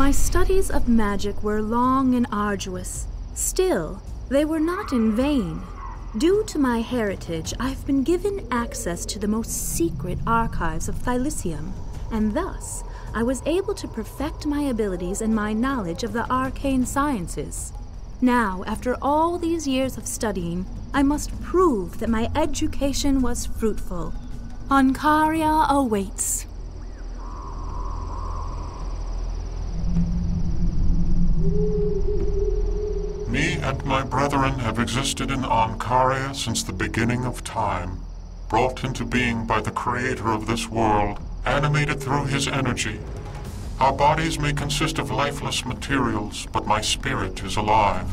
My studies of magic were long and arduous. Still, they were not in vain. Due to my heritage, I've been given access to the most secret archives of Thylysium, and thus I was able to perfect my abilities and my knowledge of the arcane sciences. Now, after all these years of studying, I must prove that my education was fruitful. Ancaria awaits. Me and my brethren have existed in Ancaria since the beginning of time, brought into being by the creator of this world, animated through his energy. Our bodies may consist of lifeless materials, but my spirit is alive.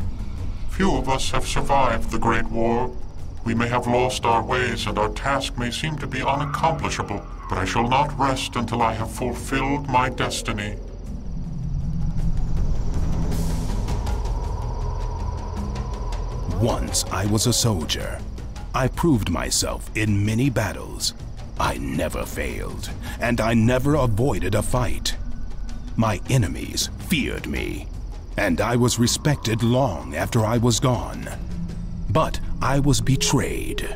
Few of us have survived the Great War. We may have lost our ways and our task may seem to be unaccomplishable, but I shall not rest until I have fulfilled my destiny. Once I was a soldier. I proved myself in many battles. I never failed, and I never avoided a fight. My enemies feared me, and I was respected long after I was gone. But I was betrayed.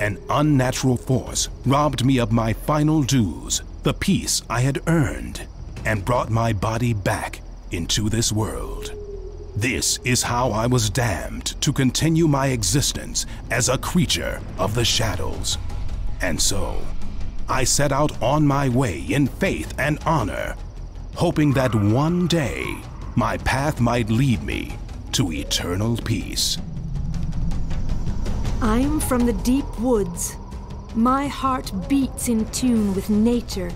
An unnatural force robbed me of my final dues, the peace I had earned, and brought my body back into this world. This is how I was damned to continue my existence as a creature of the shadows. And so, I set out on my way in faith and honor, hoping that one day my path might lead me to eternal peace. I'm from the deep woods. My heart beats in tune with nature,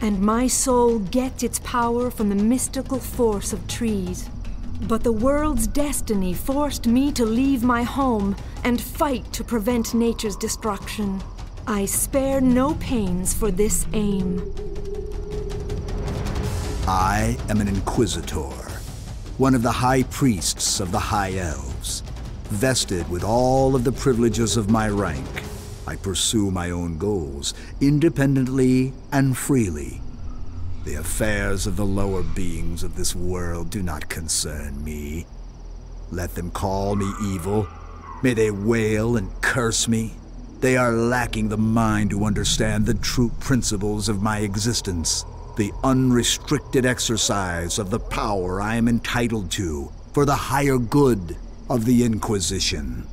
and my soul gets its power from the mystical force of trees. But the world's destiny forced me to leave my home and fight to prevent nature's destruction. I spare no pains for this aim. I am an Inquisitor, one of the High Priests of the High Elves. Vested with all of the privileges of my rank, I pursue my own goals, independently and freely. The affairs of the lower beings of this world do not concern me. Let them call me evil. May they wail and curse me. They are lacking the mind to understand the true principles of my existence, the unrestricted exercise of the power I am entitled to for the higher good of the Inquisition.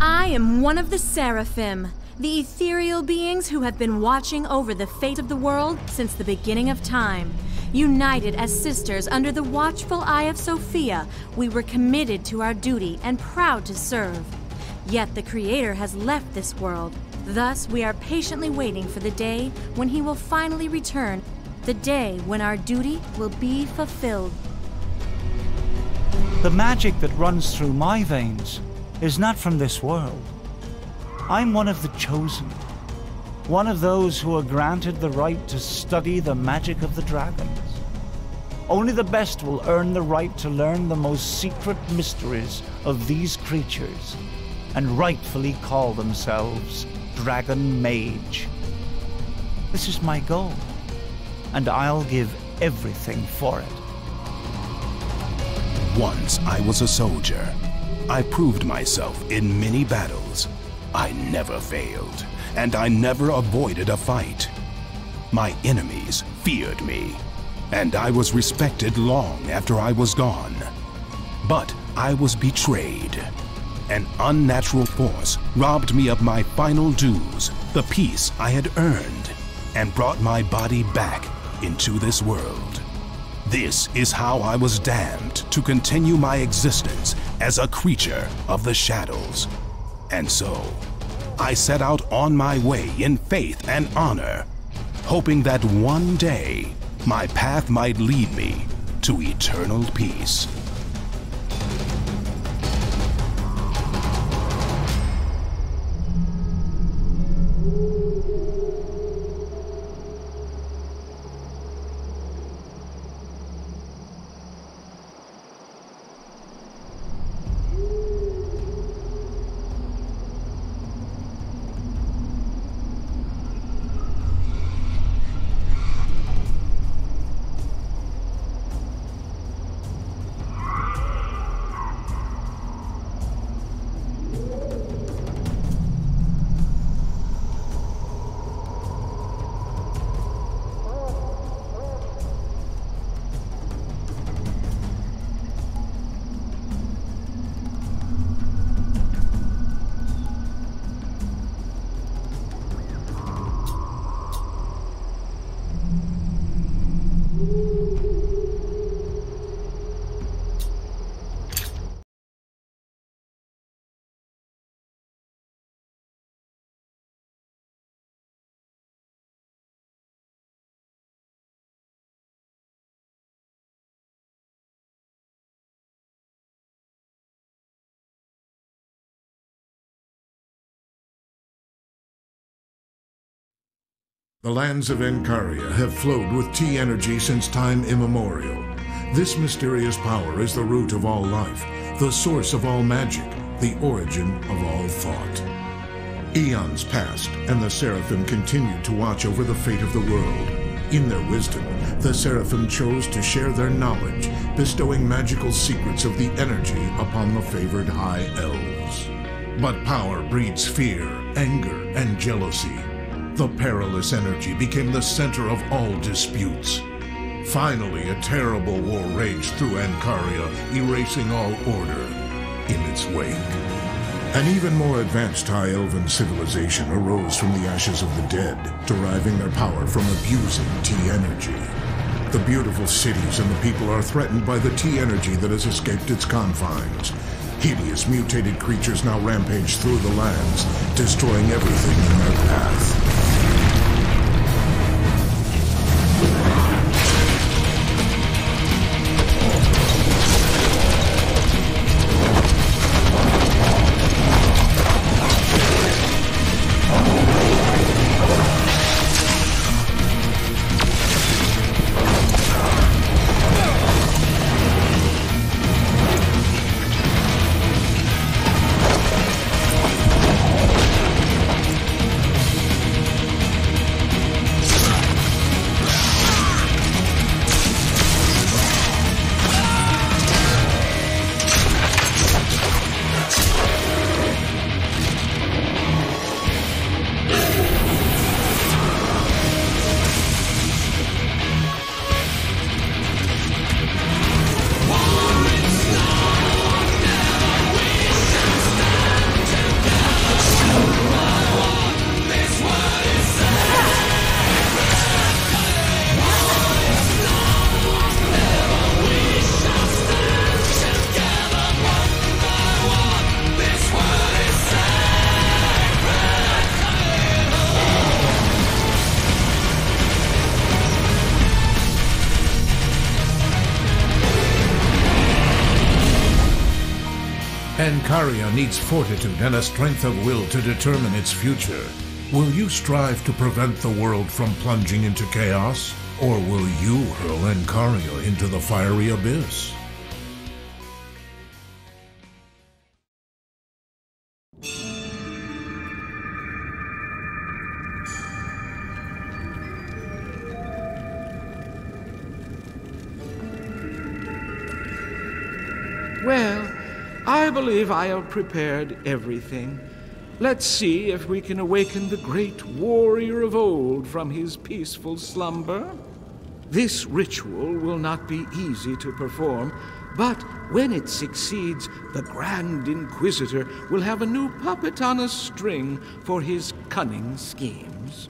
I am one of the Seraphim, the ethereal beings who have been watching over the fate of the world since the beginning of time. United as sisters under the watchful eye of Sophia, we were committed to our duty and proud to serve. Yet the Creator has left this world. Thus, we are patiently waiting for the day when He will finally return, the day when our duty will be fulfilled. The magic that runs through my veins is not from this world. I'm one of the chosen, one of those who are granted the right to study the magic of the dragons. Only the best will earn the right to learn the most secret mysteries of these creatures and rightfully call themselves Dragon Mage. This is my goal, and I'll give everything for it. Once I was a soldier. I proved myself in many battles. I never failed, and I never avoided a fight. My enemies feared me, and I was respected long after I was gone. But I was betrayed. An unnatural force robbed me of my final dues, the peace I had earned, and brought my body back into this world. This is how I was damned to continue my existence as a creature of the shadows. And so, I set out on my way in faith and honor, hoping that one day my path might lead me to eternal peace. The lands of Ancaria have flowed with T energy since time immemorial. This mysterious power is the root of all life, the source of all magic, the origin of all thought. Eons passed, and the Seraphim continued to watch over the fate of the world. In their wisdom, the Seraphim chose to share their knowledge, bestowing magical secrets of the energy upon the favored High Elves. But power breeds fear, anger, and jealousy. The perilous energy became the center of all disputes. Finally, a terrible war raged through Ancaria, erasing all order in its wake. An even more advanced High Elven civilization arose from the ashes of the dead, deriving their power from abusing T-energy. The beautiful cities and the people are threatened by the T-energy that has escaped its confines. Hideous mutated creatures now rampage through the lands, destroying everything in their path. Needs fortitude and a strength of will to determine its future. Will you strive to prevent the world from plunging into chaos? Or will you hurl Ancaria into the fiery abyss? Well, I believe I have prepared everything. Let's see if we can awaken the great warrior of old from his peaceful slumber. This ritual will not be easy to perform, but when it succeeds, the Grand Inquisitor will have a new puppet on a string for his cunning schemes.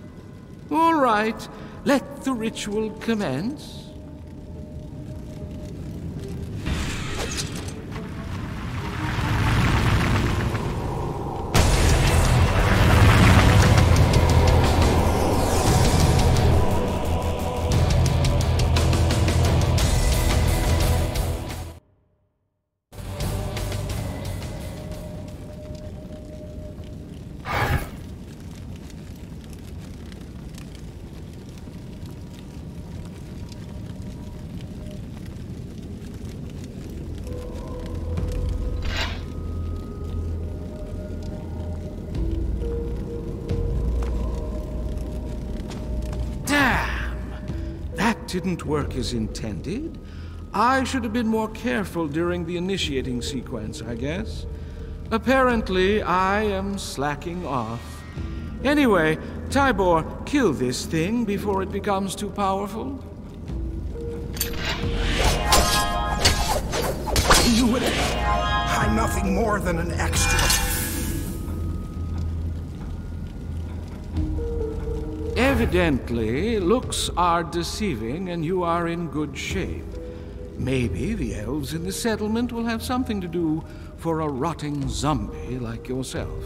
All right, let the ritual commence. Didn't work as intended. I should have been more careful during the initiating sequence, I guess. Apparently, I am slacking off. Anyway, Tybor, kill this thing before it becomes too powerful. knew it. I'm nothing more than an extra. Evidently, looks are deceiving and you are in good shape. Maybe the elves in the settlement will have something to do for a rotting zombie like yourself.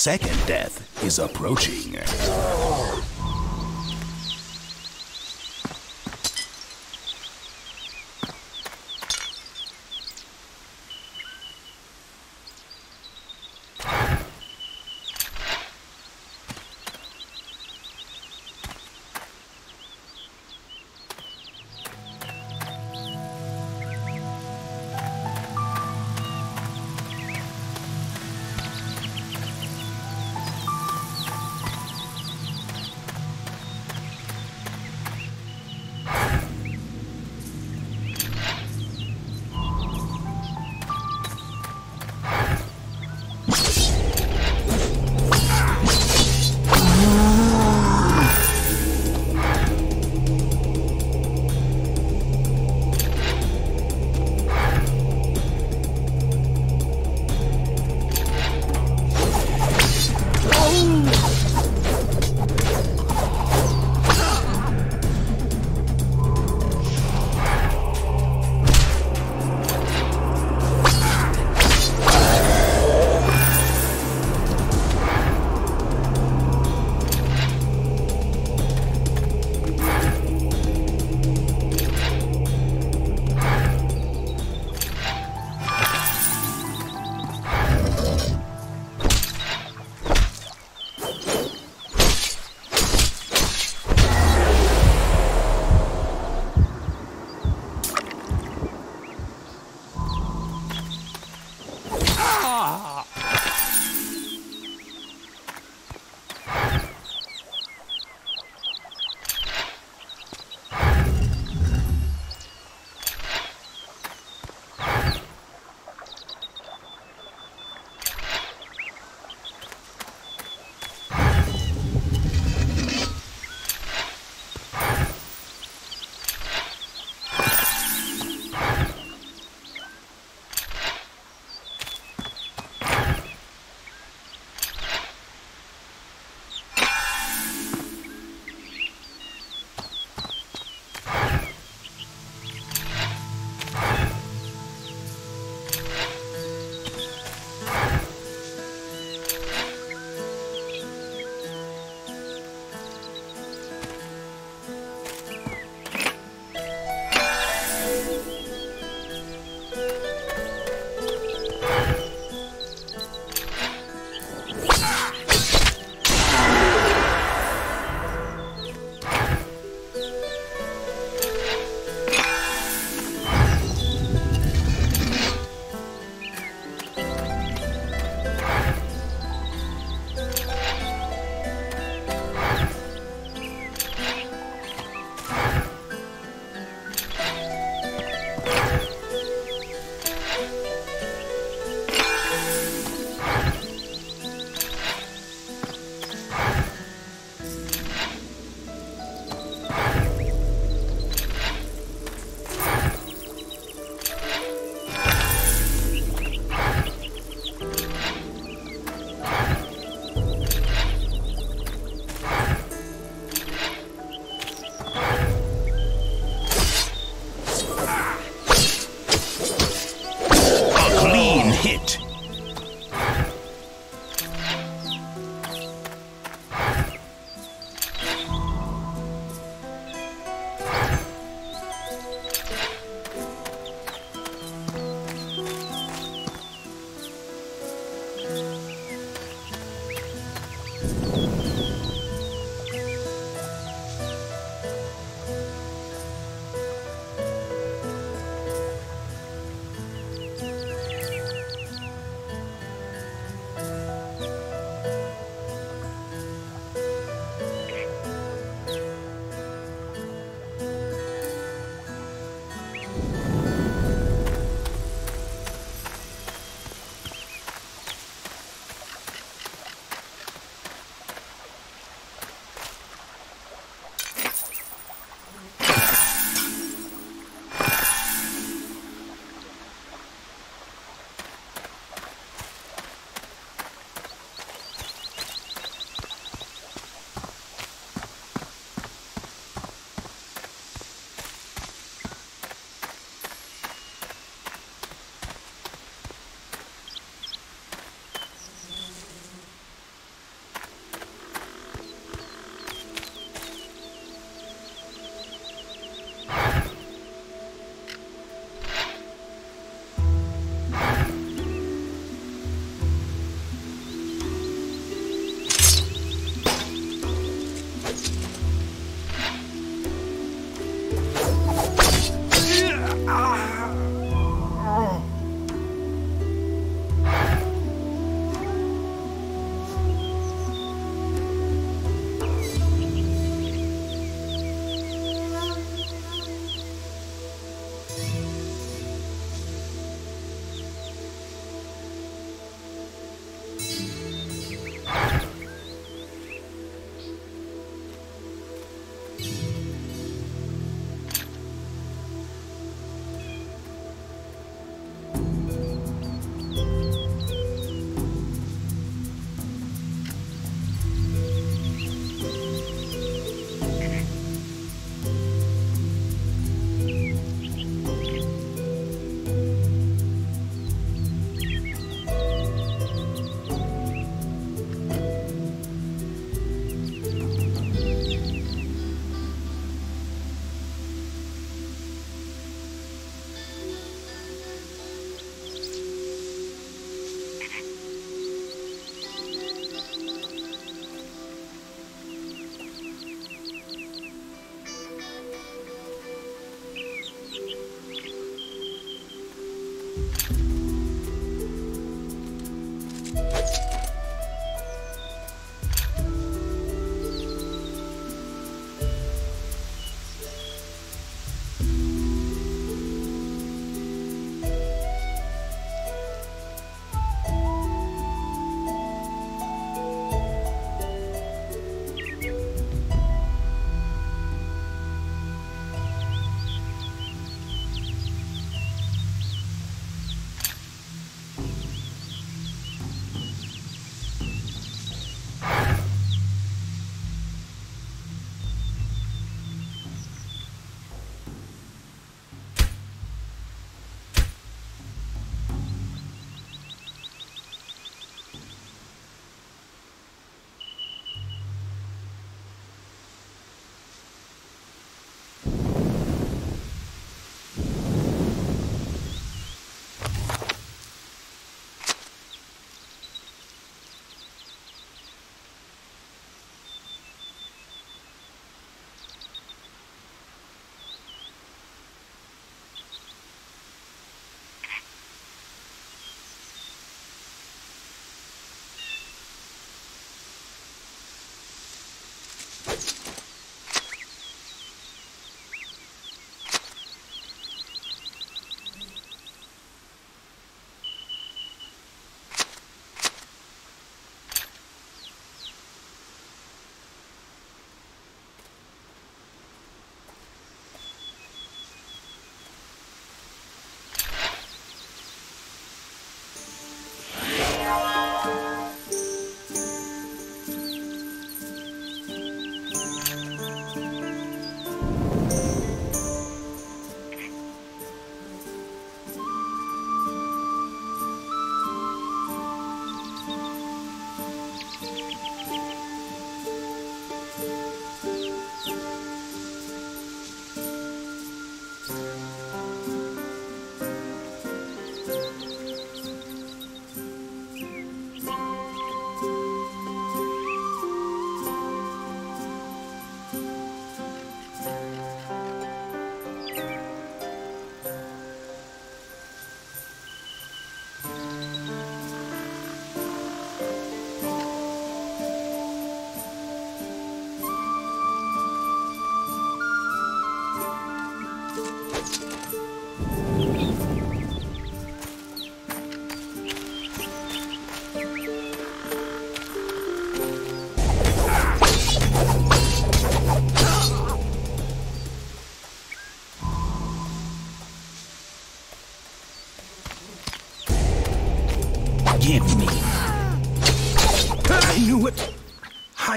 Second death is approaching.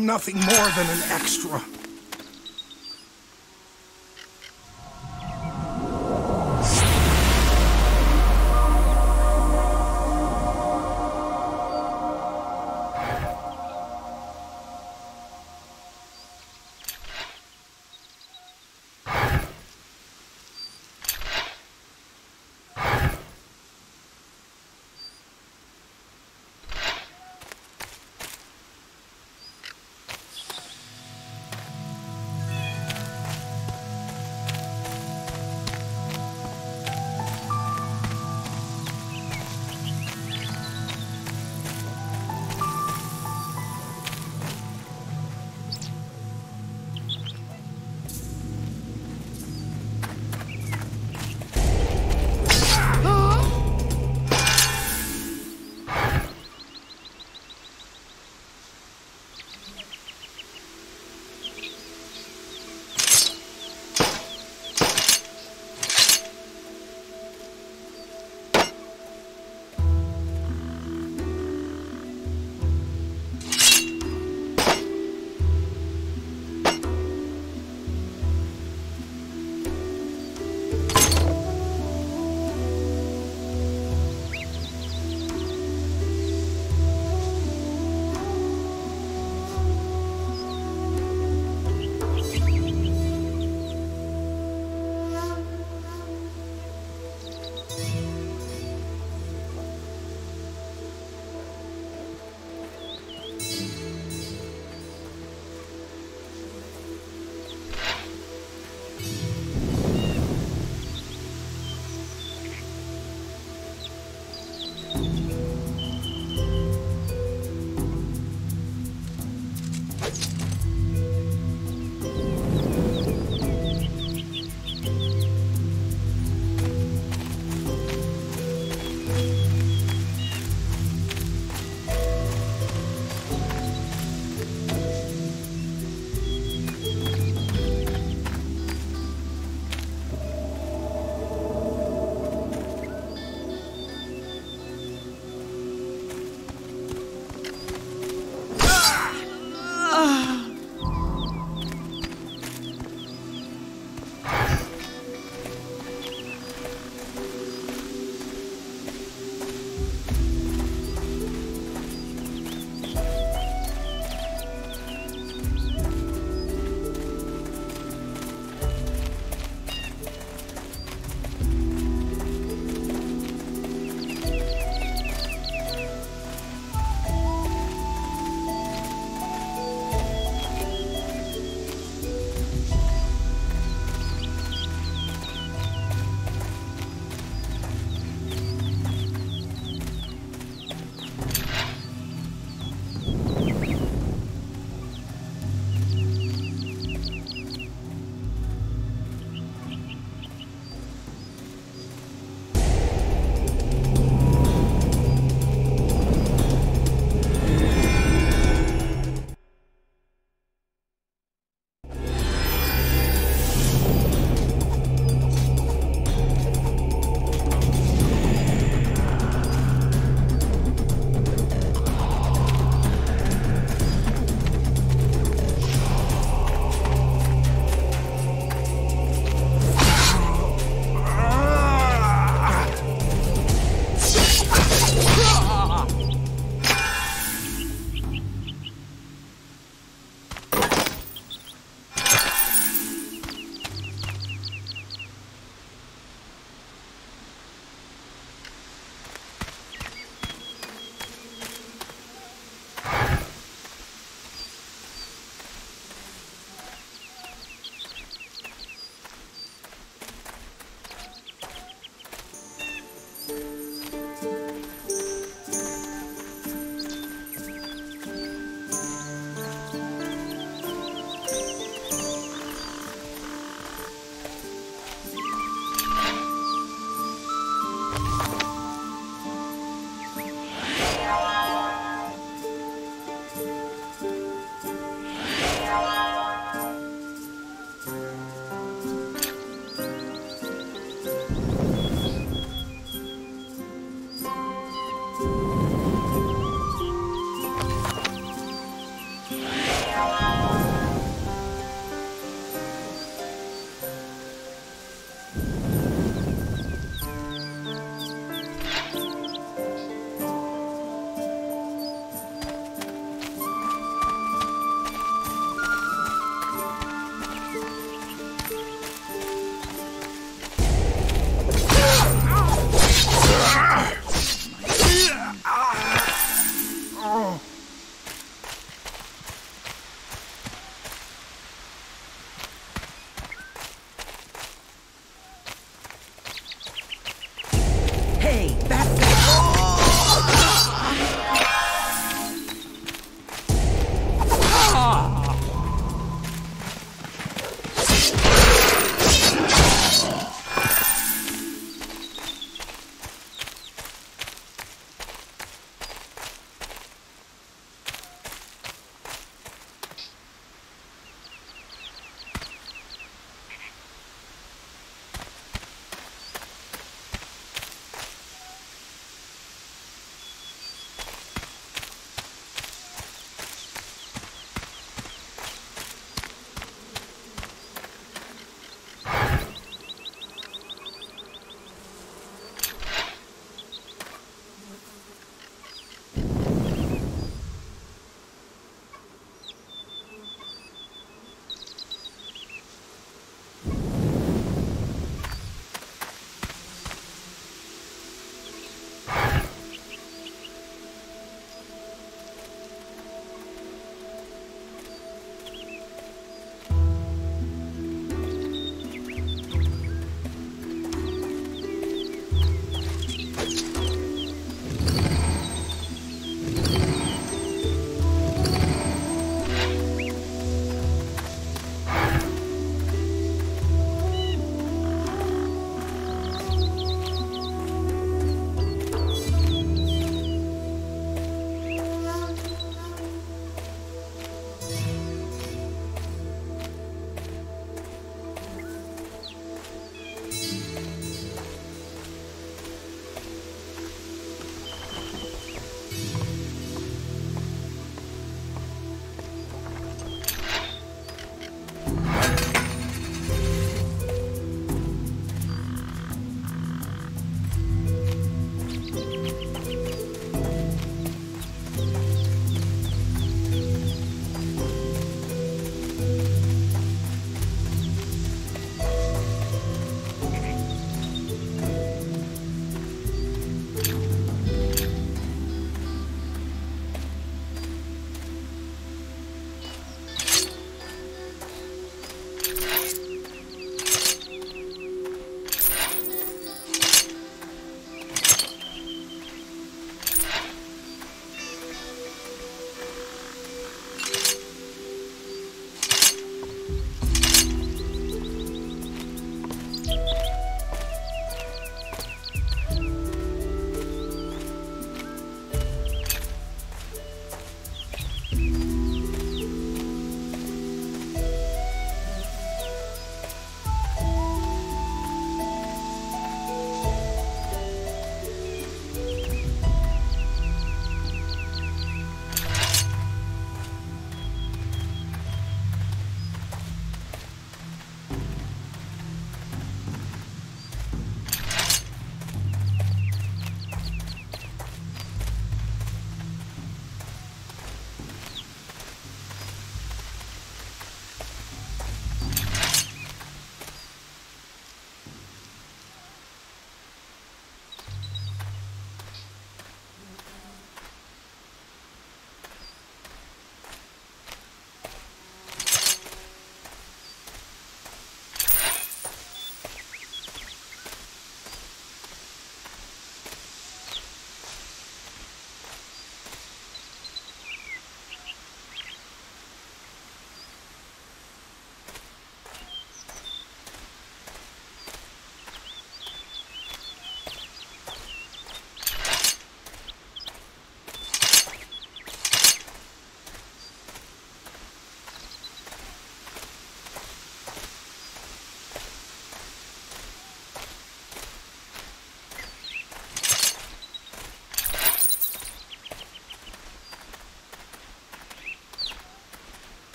I'm nothing more than an extra.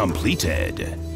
Completed.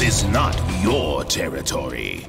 This is not your territory.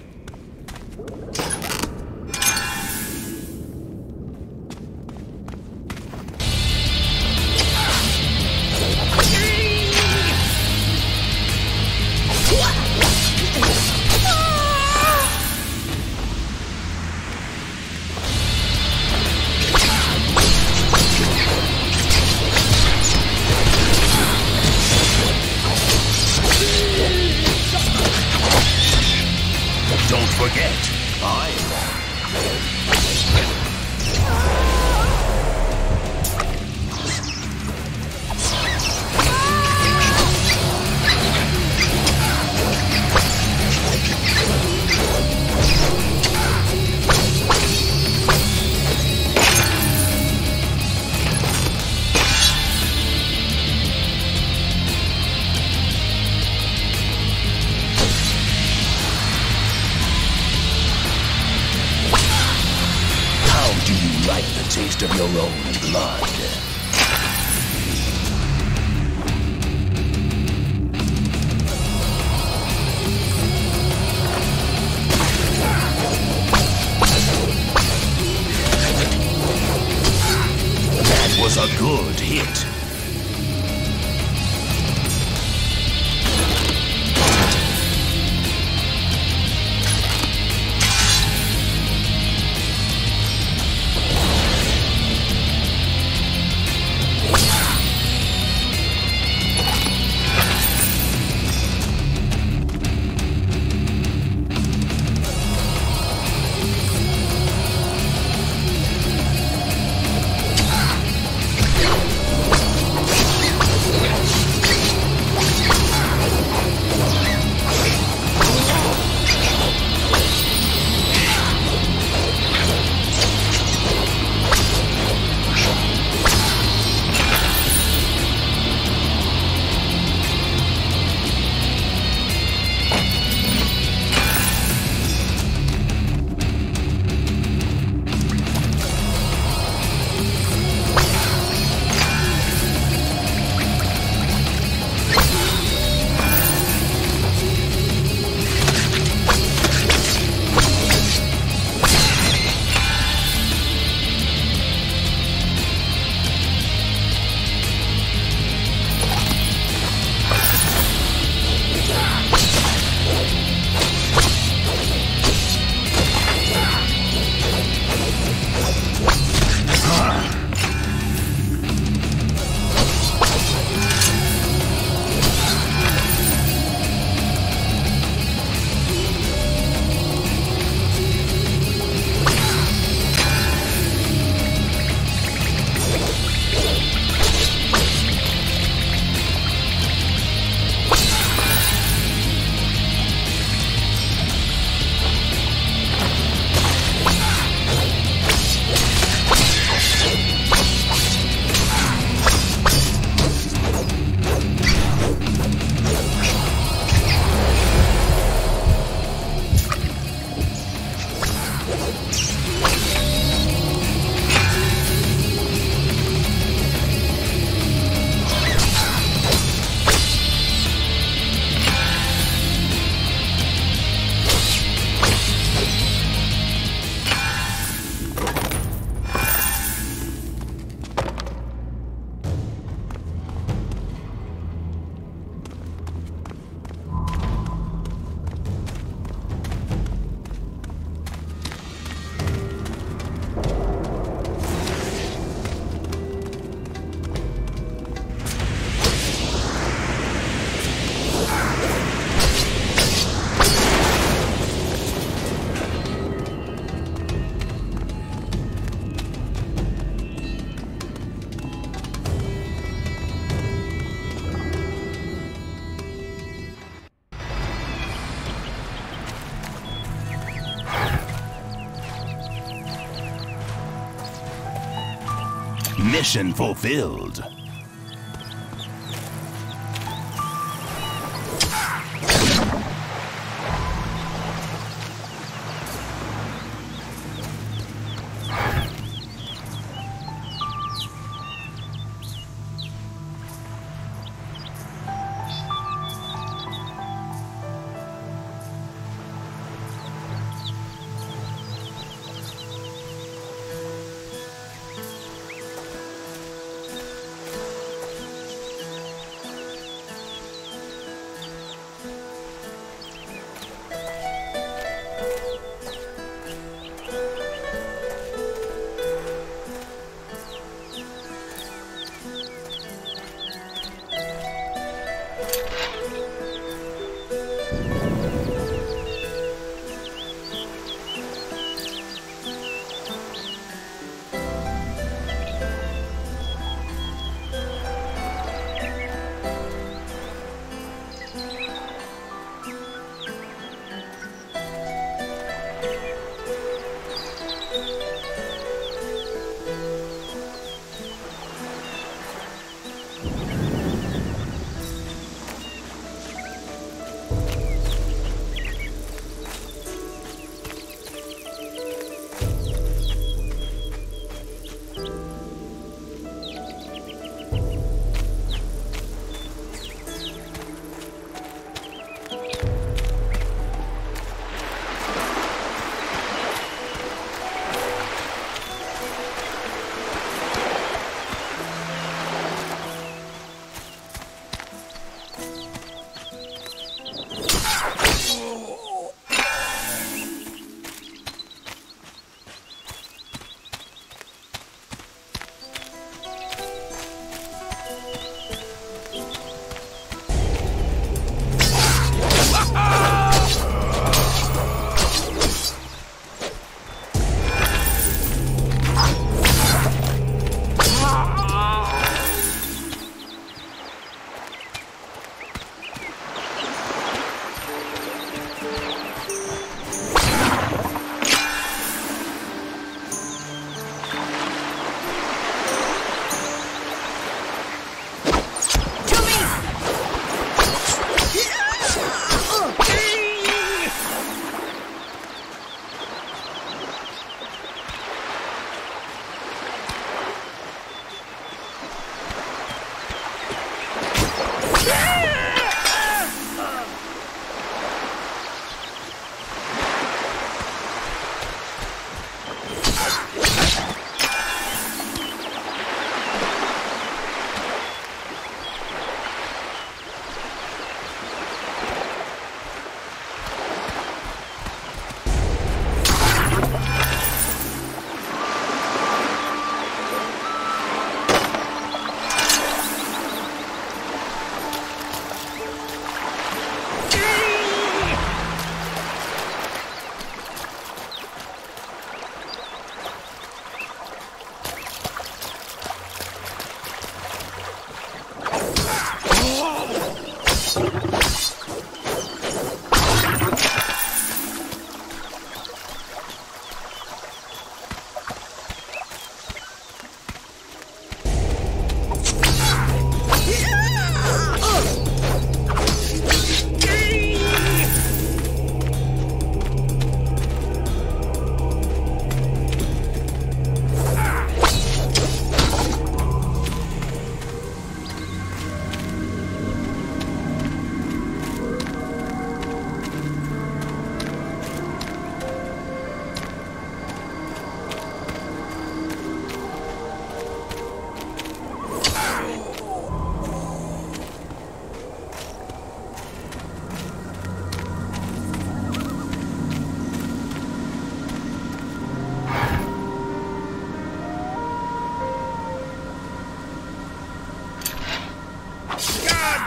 Mission fulfilled.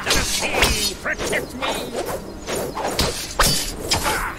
Protect me! Lumen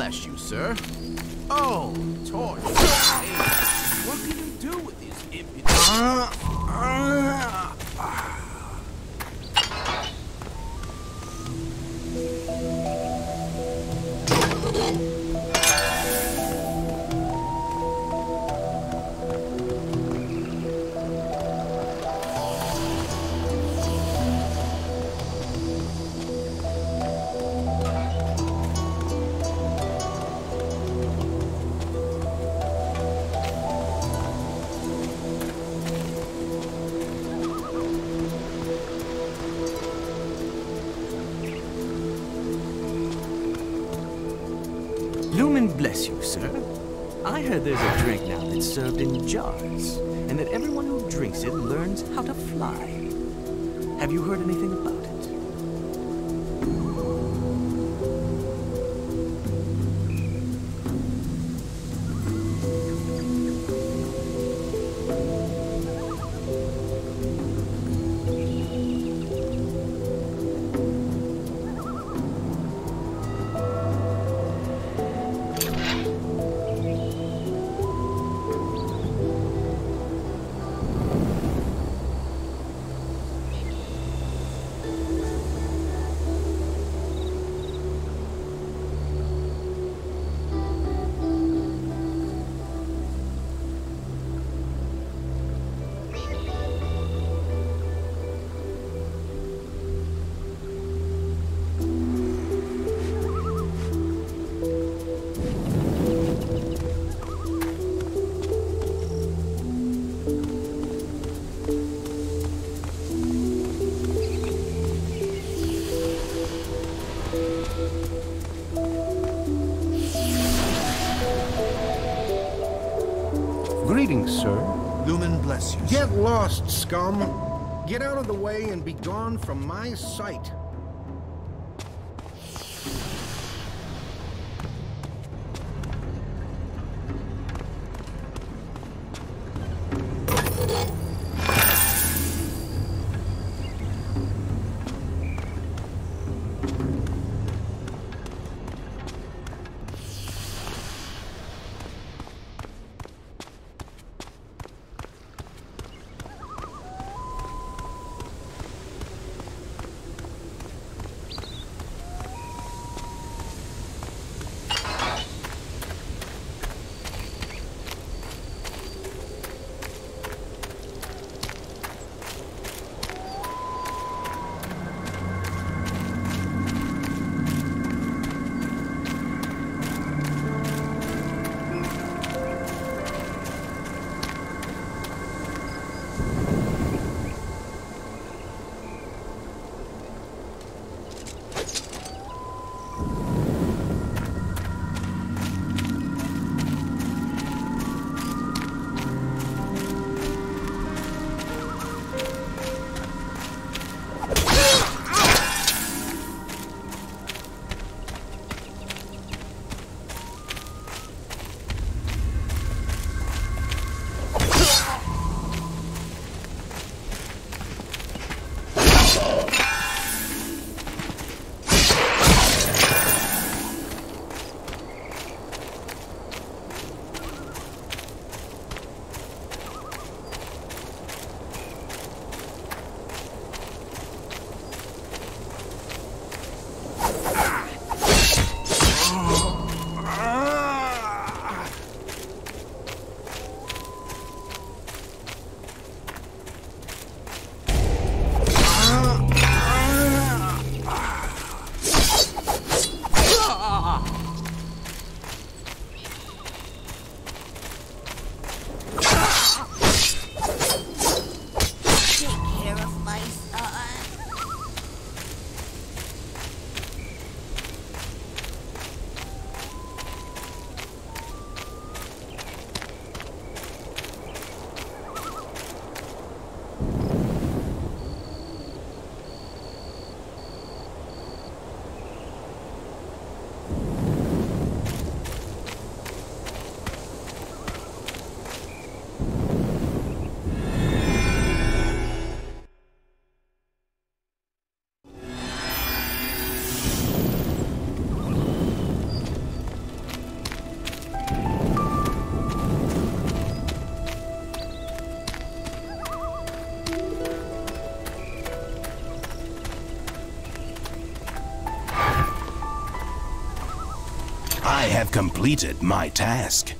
bless you, sir. There's a drink now that's served in jars, and that everyone who drinks it learns how to fly. Have you heard anything lost, scum! Get out of the way and be gone from my sight. Have completed my task.